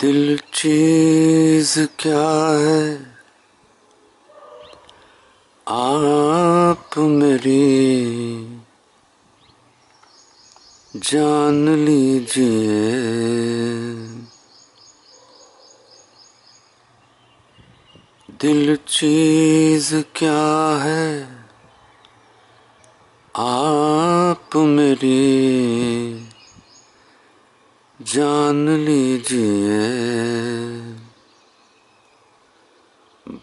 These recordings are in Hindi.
दिल चीज़ क्या है? आप मेरी जान लीजिए। दिल चीज़ क्या है? आप मेरी जान लीजिए।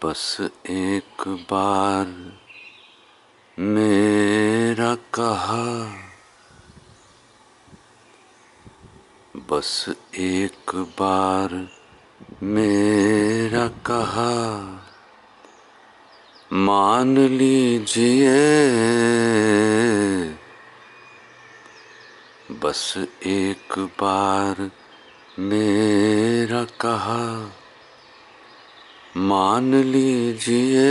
बस एक बार मेरा कहा, बस एक बार मेरा कहा, मान लीजिए, बस एक बार मेरा कहा। मान लीजिए।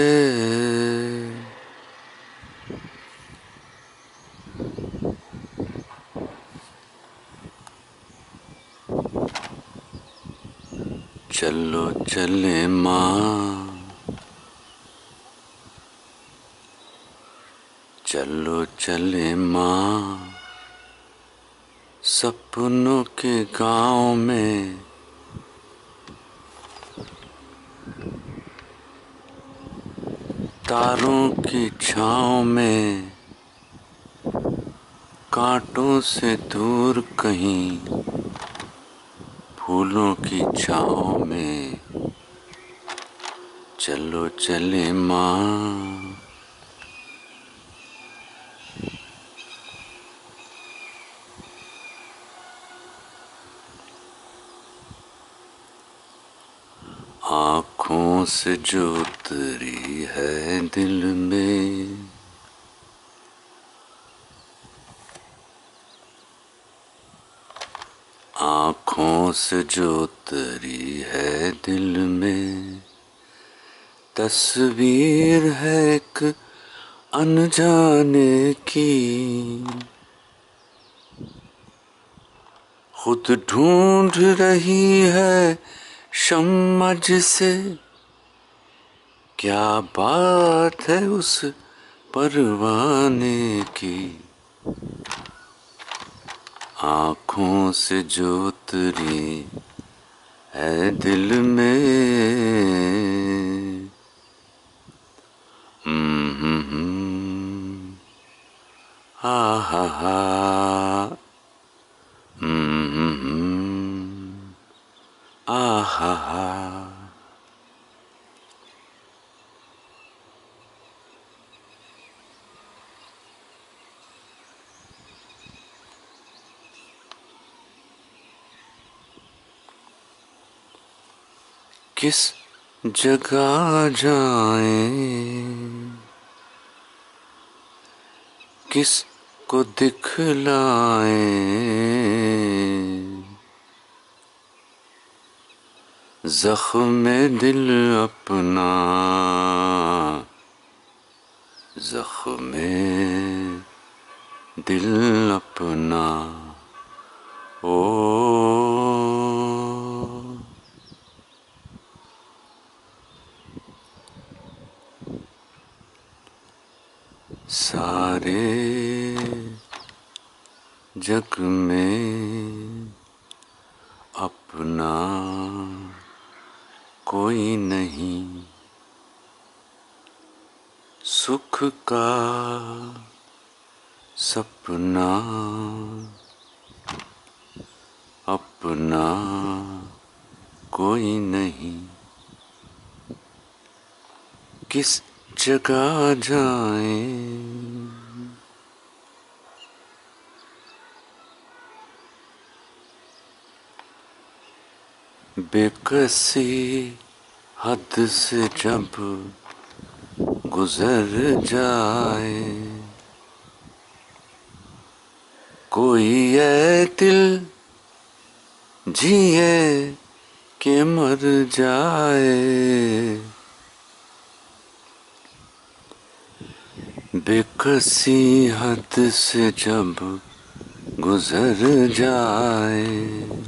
चलो चले माँ। चलो चले माँ। सपनों के गाँव में तारों की छाँव में, कांटों से दूर कहीं फूलों की छाँव में। चलो चले माँ। आँखों से जो उतरी है दिल में। आँखों से जो उतरी है दिल में। तस्वीर है एक अनजाने की। खुद ढूंढ रही है समझ से क्या बात है उस परवाने की? आँखों से जो उतरी है दिल में। हम्म, हम्म, हम्म। हा हा हा हम्म, हम्म, हम्म। आ हा हा किस जगह जाए? किस को दिखलाएँ? जख्म दिल अपना जख्म दिल अपना। ओ सारे जग में अपना कोई नहीं। सुख का सपना, अपना कोई नहीं। किस जगह जाएँ बेकसी हद से जब गुजर जाए। कोई है दिल जिए के मर जाए। बेकसी हद से जब गुजर जाए।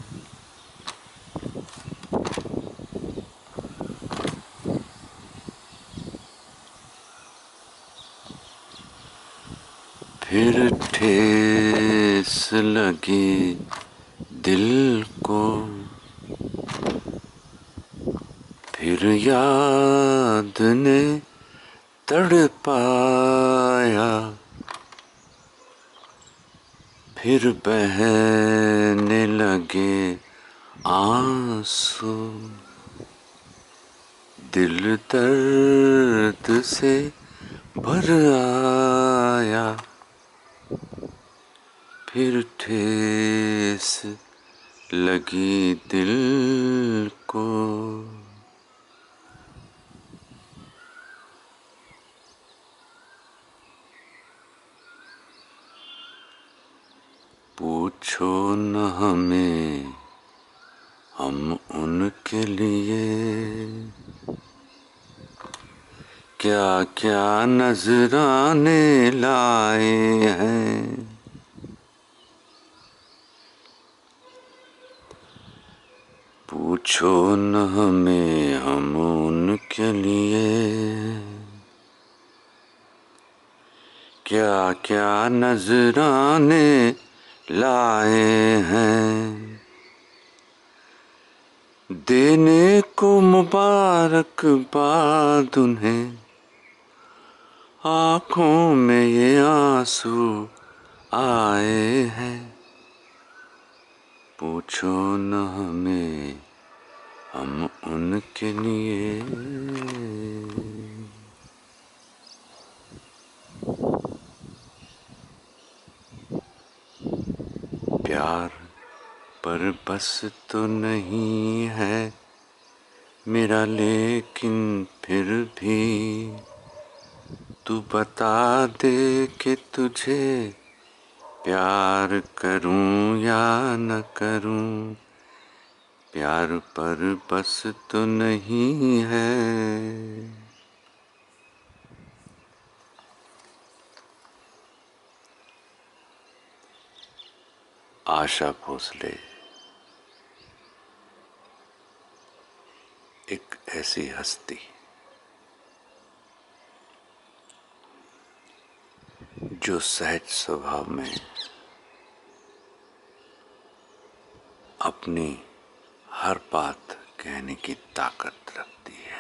फिर ठेस लगी दिल को। फिर याद ने तड़ पाया फिर बहने लगे आँसू। दिल दर्द से भर आया। फिर ठेस लगी दिल को। पूछो न हमें, हम उनके लिए। क्या क्या नजराने लाए हैं? पूछो न हमें हम उनके लिए। क्या क्या नजराने लाए हैं। देने को मुबारक बाद उन्हें। आँखों में ये आँसू आए हैं। पूछो न हमें हम उनके लिए। प्यार पर बस तो नहीं है मेरा, लेकिन फिर भी तू बता दे कि तुझे प्यार करूँ या न करूँ। प्यार पर बस तो नहीं है। आशा भोसले, एक ऐसी हस्ती। जो सहज स्वभाव में अपनी हर बात कहने की ताकत रखती है।